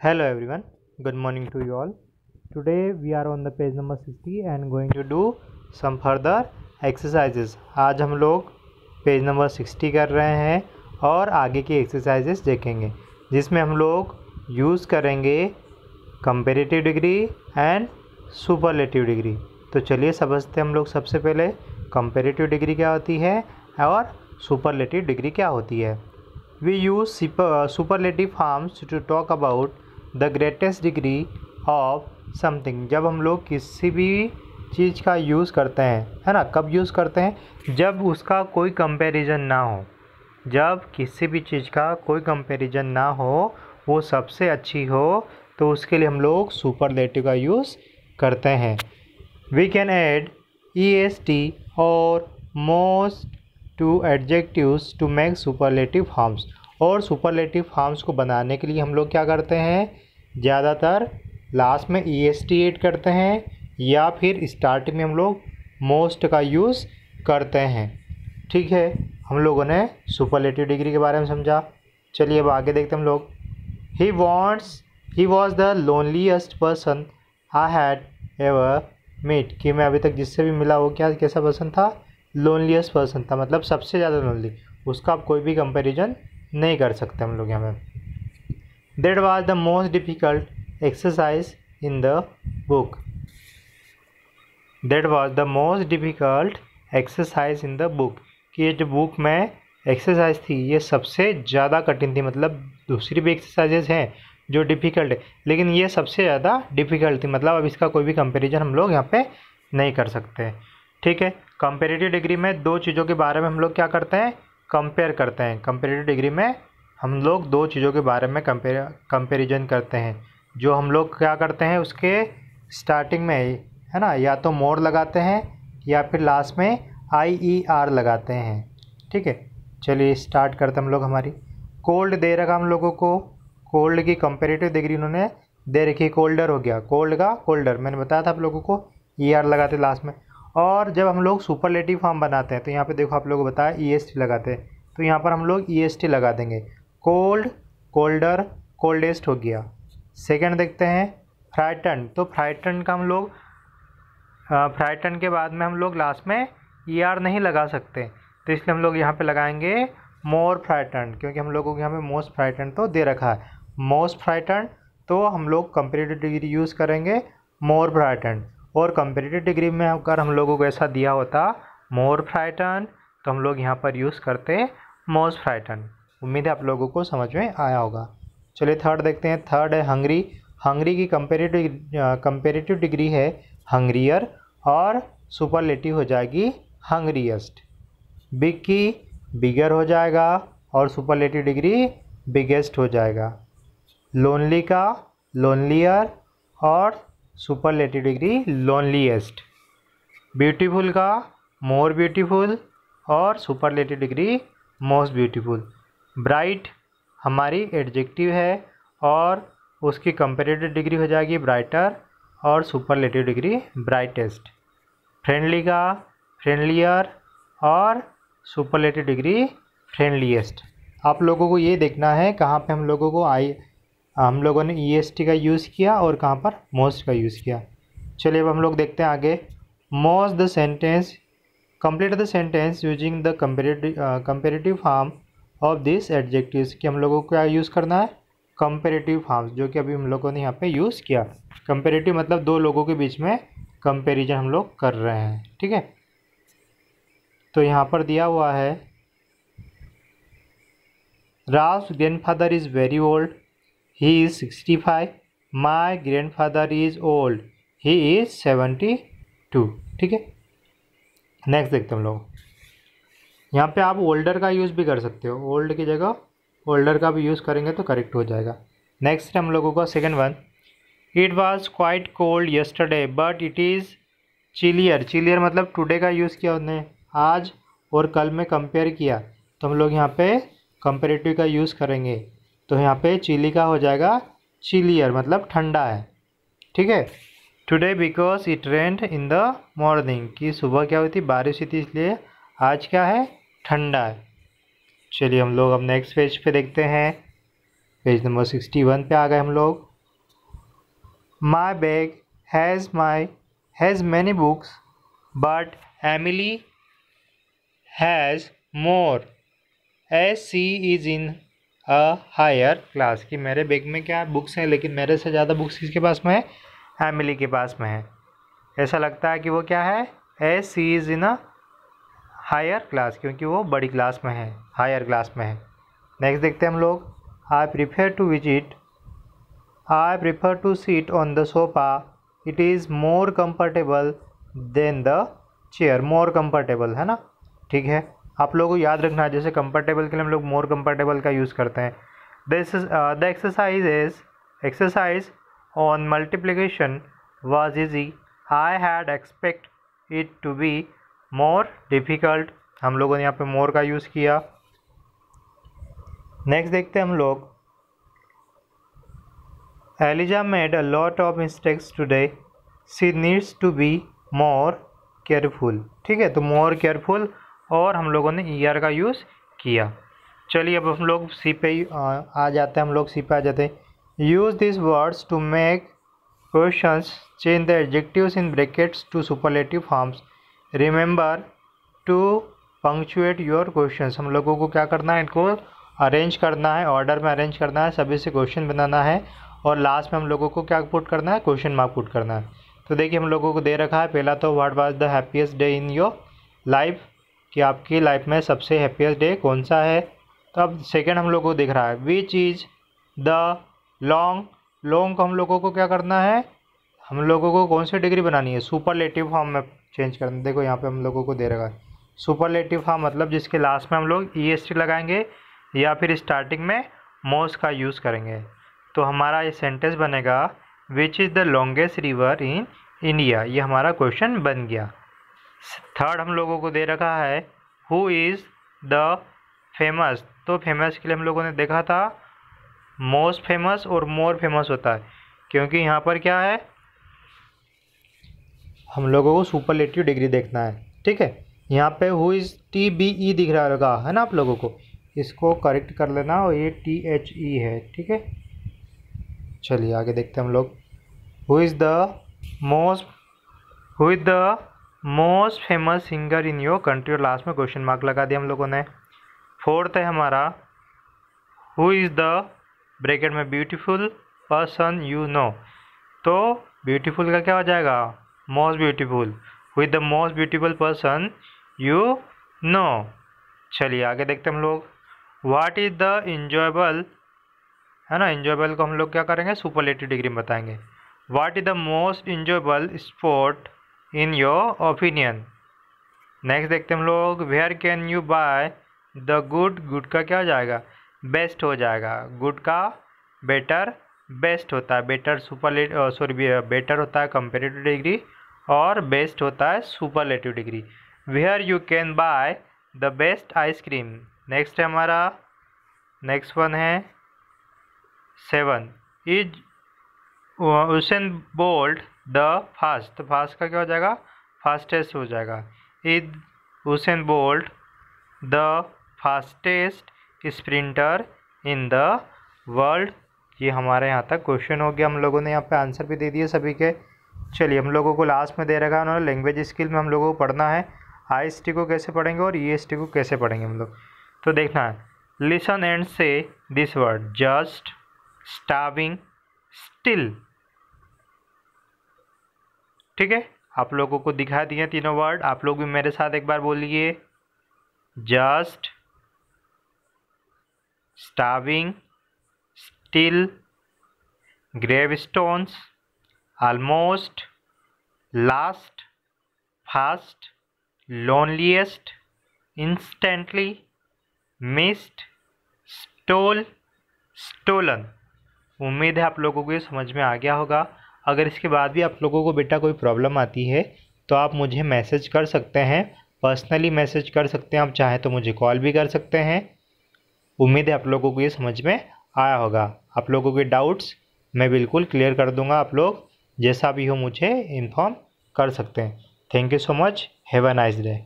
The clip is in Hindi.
hello, everyone. Good morning to you all. Today, we are on the page number 60 and going to do some further exercises. आज हम लोग पेज नंबर 60 कर रहे हैं और आगे की एक्सरसाइजेस देखेंगे, जिसमें हम लोग यूज़ करेंगे comparative degree and superlative degree तो चलिए, समझते हम लोग सबसे पहले कंपेरेटिव डिग्री क्या होती है और सुपरलेटिव डिग्री क्या होती है। We use superlative forms to talk about the greatest degree of something जब हम लोग किसी भी चीज़ का यूज़ करते हैं, है ना? कब यूज़ करते हैं? जब उसका कोई कंपैरिजन ना हो। जब किसी भी चीज़ का कोई कंपैरिजन ना हो, वो सबसे अच्छी हो तो उसके लिए हम लोग सुपरलेटिव का यूज़ करते हैं। We can add E S T और most to adjectives to make superlative forms और सुपरलेटिव फॉर्म्स को बनाने के लिए हम लोग क्या करते हैं? ज़्यादातर लास्ट में ई एस टी एड करते हैं या फिर स्टार्टिंग में हम लोग मोस्ट का यूज़ करते हैं। ठीक है? हम लोगों ने सुपरलेटिव डिग्री के बारे में समझा। चलिए अब आगे देखते हम लोग। He wants he was the loneliest person I had ever meet कि मैं अभी तक जिससे भी मिला वो क्या, कैसा पर्सन था? लोनलीस्ट पर्सन था। मतलब सबसे ज़्यादा लोनली उसका आप कोई भी कंपेरिजन नहीं कर सकते हम लोग यहाँ पे। That was the most difficult exercise in the book that was the most difficult exercise in the book कि ये जो बुक में एक्सरसाइज थी, ये सबसे ज़्यादा कठिन थी मतलब दूसरी भी एक्सरसाइजेज हैं जो डिफ़िकल्ट है। लेकिन ये सबसे ज़्यादा डिफ़िकल्ट थी मतलब अब इसका कोई भी कंपैरिजन हम लोग यहाँ पे नहीं कर सकते ठीक है? कंपेरेटिव डिग्री में दो चीज़ों के बारे में हम लोग क्या करते हैं? कंपेयर करते हैं। कंपेरेटिव डिग्री में हम लोग दो चीज़ों के बारे में कंपेयर कंपेरिजन करते हैं। जो हम लोग क्या करते हैं, उसके स्टार्टिंग में है ना? या तो मोर लगाते हैं, या फिर लास्ट में आई ई आर लगाते हैं। ठीक है? चलिए स्टार्ट करते हम लोग हमारी। कोल्ड दे रखा हम लोगों को। कोल्ड की कंपेरेटिव डिग्री उन्होंने दे रखी कोल्डर हो गया। कोल्ड का कोल्डर मैंने बताया था आप लोगों को ई आर लगाते लास्ट में। और जब हम लोग सुपरलेटिव फॉर्म बनाते हैं तो यहाँ पे देखो आप लोगों को बताया ई एस टी लगाते हैं। तो यहाँ पर हम लोग ई एस टी लगा देंगे। कोल्ड, कोल्डर, कोल्डेस्ट हो गया। सेकंड देखते हैं, फ्राइटन। तो फ्राइटन का हम लोग फ्राइटन के बाद में हम लोग लास्ट में ई आर नहीं लगा सकते। तो इसलिए हम लोग यहाँ पे लगाएँगे मोर फ्राइटन, क्योंकि हम लोगों को यहाँ पे मोस्ट फ्राइटन तो दे रखा है। मोस्ट फ्राइटन तो हम लोग कंपेरेटिव डिग्री यूज़ करेंगे मोर फ्राइटन। और कंपेरेटिव डिग्री में अगर हम लोगों को ऐसा दिया होता मोर फ्राइटन तो हम लोग यहाँ पर यूज़ करते मोस्ट फ्राइटन। उम्मीद है आप लोगों को समझ में आया होगा। चलिए थर्ड देखते हैं। थर्ड है हंगरी। हंगरी की कंपेरेटिव कंपेरेटिव डिग्री है हंगरियर और सुपरलेटिव हो जाएगी हंगरीस्ट बिग की बिगर हो जाएगा और सुपरलेटिव डिग्री बिगेस्ट हो जाएगा। लोनली का लोनलियर और सुपरलेटिव डिग्री लोनलीएस्ट ब्यूटीफुल का मोर ब्यूटीफुल और superlative degree most beautiful bright हमारी एडजेक्टिव है और उसकी कंपेरेटिव डिग्री हो जाएगी ब्राइटर और सुपरलेटिव डिग्री ब्राइटेस्ट फ्रेंडली का फ्रेंडलियर और सुपरलेटिव डिग्री फ्रेंडलीस्ट आप लोगों को ये देखना है कहाँ पे हम लोगों को आई हम लोगों ने ई एस टी का यूज़ किया और कहाँ पर मोस्ट का यूज़ किया. चलिए अब हम लोग देखते हैं आगे. Most the sentence complete the sentence using the comparative comparative form of this adjectives कि हम लोगों को क्या यूज़ करना है? कंपेरेटिव फॉर्म्स जो कि अभी हम लोगों ने यहाँ पे यूज़ किया। कंपेरेटिव मतलब दो लोगों के बीच में कंपेरिजन हम लोग कर रहे हैं, ठीक है? तो यहाँ पर दिया हुआ है Raj grandfather is very old he is sixty five my 65 my grandfather is old. He is 72 ठीक है? नेक्स्ट देखते हम लोग। यहाँ पे आप ओल्डर का यूज़ भी कर सकते हो। ओल्ड की जगह ओल्डर का भी यूज़ करेंगे तो करेक्ट हो जाएगा। नेक्स्ट हम लोगों का second one it was quite cold yesterday but it is chillier chillier मतलब टुडे का यूज़ किया उन्होंने। आज और कल में कंपेयर किया। तो हम लोग यहाँ पे कंपेरेटिव का यूज़ करेंगे। तो यहाँ पे चिली का हो जाएगा। चिलियर मतलब ठंडा है। ठीक है? Today because it rained in the morning कि सुबह क्या हुई थी? बारिश हुई थी इसलिए। आज क्या है? ठंडा है। चलिए हम लोग अब नेक्स्ट पेज पे देखते हैं। पेज नंबर सिक्सटी वन पे आ गए हम लोग। My bag has my has many books but Emily has more as she is in a higher class कि मेरे बैग में क्या बुक्स हैं, लेकिन मेरे से ज़्यादा बुक्स किसके पास में है? एमिली के पास में है। ऐसा लगता है कि वो क्या है? As she is in a higher class, क्योंकि वो बड़ी क्लास में है, हायर क्लास में है। नेक्स्ट देखते हैं हम लोग। I prefer to visit I prefer to sit on the sofa it is more comfortable than the chair more comfortable है ना? ठीक है? आप लोगों को याद रखना है, जैसे कंफर्टेबल के लिए हम लोग मोर कंफर्टेबल का यूज़ करते हैं। The exercise is exercise on multiplication was easy I had expect it to be more, difficult, हम लोगों ने यहाँ पे मोर का यूज़ किया। नेक्स्ट देखते हैं हम लोग। Eliza made a lot of mistakes today. She needs to be more careful. ठीक है तो मोर केयरफुल और हम लोगों ने ई e का यूज़ किया। चलिए अब हम लोग सी पे आ जाते हैं, हम लोग सी पे आ जाते हैं। Use this words to make questions, change the adjectives in brackets to superlative forms. Remember to punctuate your question हम लोगों को क्या करना है? इनको अरेंज करना है ऑर्डर में अरेंज करना है, सभी से क्वेश्चन बनाना है और लास्ट में हम लोगों को क्या पुट करना है? क्वेश्चन मार्क पुट करना है। तो देखिए, हम लोगों को दे रखा है, पहला तो what was the happiest day in your life कि आपकी लाइफ में सबसे हैप्पीएस्ट डे कौन सा है? तो अब सेकेंड हम लोगों को दिख रहा है which is the long long को हम लोगों को क्या करना है? हम लोगों को कौन सी डिग्री बनानी है? सुपरलेटिव फॉर्म में चेंज करना। देखो यहाँ पे हम लोगों को दे रखा है। सुपरलेटिव फॉर्म मतलब जिसके लास्ट में हम लोग ई एस टी लगाएँगे या फिर स्टार्टिंग में मोस का यूज़ करेंगे। तो हमारा ये सेंटेंस बनेगा which is the longest river in India ये हमारा क्वेश्चन बन गया। थर्ड हम लोगों को दे रखा है हु इज़ द फ़ेमस तो फ़ेमस के लिए हम लोगों ने देखा था मोस्ट फ़ेमस और मोर फ़ेमस होता है। क्योंकि यहाँ पर क्या है? हम लोगों को सुपरलेटिव डिग्री देखना है, ठीक है? यहाँ पे who is T B E दिख रहा होगा, है ना आप लोगों को? इसको करेक्ट कर लेना और ये टी एच ई है, ठीक है? चलिए आगे देखते हैं हम लोग। Who is the most who is the most famous singer in your country और लास्ट में क्वेश्चन मार्क लगा दिया हम लोगों ने। फोर्थ है हमारा। हु इज़ द ब्रैकेट में ब्यूटीफुल पर्सन यू नो तो ब्यूटीफुल का क्या हो जाएगा? Most beautiful with the most beautiful person you know चलिए, आगे देखते हम लोग। वाट इज़ द इंजॉयबल है ना इंजॉयबल को हम लोग क्या करेंगे? सुपरलेटिव डिग्री में बताएँगे। What is the most enjoyable sport in your opinion next देखते हम लोग। Where can you buy the good good का क्या हो जाएगा? बेस्ट हो जाएगा। गुड का बेटर बेस्ट होता है। बेटर सुपरलेट सॉरी बेटर होता है कंपेरेटिव डिग्री और बेस्ट होता है superlative degree where you can buy the best ice cream next है हमारा नेक्स्ट वन है seven is Usain Bolt the fast fast का क्या हो जाएगा? फास्टेस्ट हो जाएगा. Is Usain Bolt the fastest sprinter in the world ये हमारे यहाँ तक क्वेश्चन हो गया। हम लोगों ने यहाँ पे आंसर भी दे दिए सभी के। चलिए हम लोगों को लास्ट में दे रखा है उन्होंने लैंग्वेज स्किल में हम लोगों को पढ़ना है। आई एस टी को कैसे पढ़ेंगे और ई एस टी को कैसे पढ़ेंगे हम लोग? तो देखना है। Listen and say this word just staving still ठीक है? आप लोगों को दिखा दिए तीनों वर्ड आप लोग भी मेरे साथ एक बार बोलिए। Just staving still grave stones almost, last, fast, loneliest, instantly, missed, stole, stolen. उम्मीद है आप लोगों को ये समझ में आ गया होगा। अगर इसके बाद भी आप लोगों को बेटा कोई प्रॉब्लम आती है तो आप मुझे मैसेज कर सकते हैं। पर्सनली मैसेज कर सकते हैं, आप चाहें तो मुझे कॉल भी कर सकते हैं। उम्मीद है आप लोगों को ये समझ में आया होगा। आप लोगों के डाउट्स मैं बिल्कुल क्लियर कर दूँगा आप लोग। जैसा भी हो मुझे इन्फॉर्म कर सकते हैं। Thank you so much have a nice day